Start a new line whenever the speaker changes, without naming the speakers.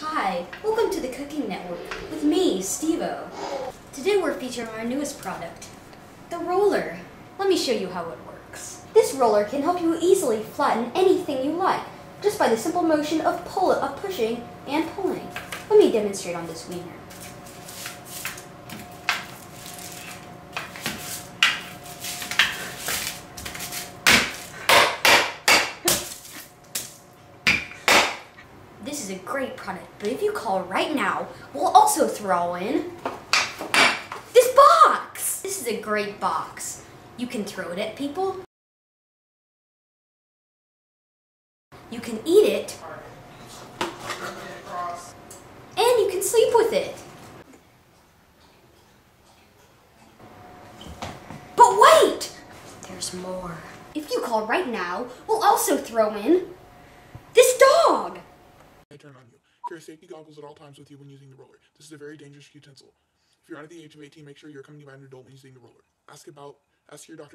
Hi, welcome to the Cooking Network with me, Stevo. Today we're featuring our newest product, the roller. Let me show you how it works. This roller can help you easily flatten anything you like, just by the simple motion of pull of pushing and pulling. Let me demonstrate on this wiener. This is a great product, but if you call right now, we'll also throw in this box! This is a great box. You can throw it at people. You can eat it. And you can sleep with it. But wait! There's more. If you call right now, we'll also throw in!
May turn on you. Carry safety goggles at all times with you when using the roller. This is a very dangerous utensil. If you're under the age of 18, make sure you're accompanied by an adult when using the roller. Ask about, ask your doctor